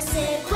Você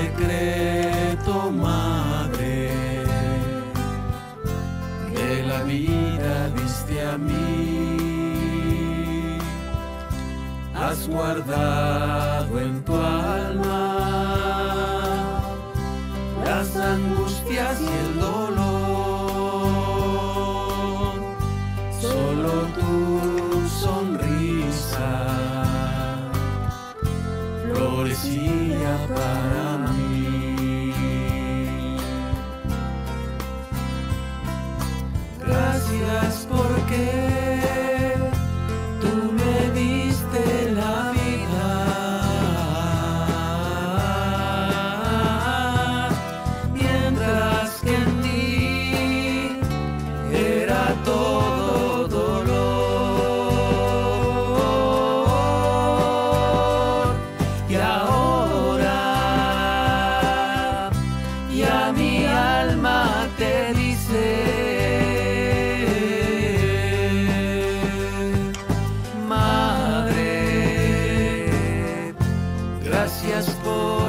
secreto, madre, que la vida diste a mí. Has guardado en tu alma las angustias y el dolor. Florecía para mí. Gracias por...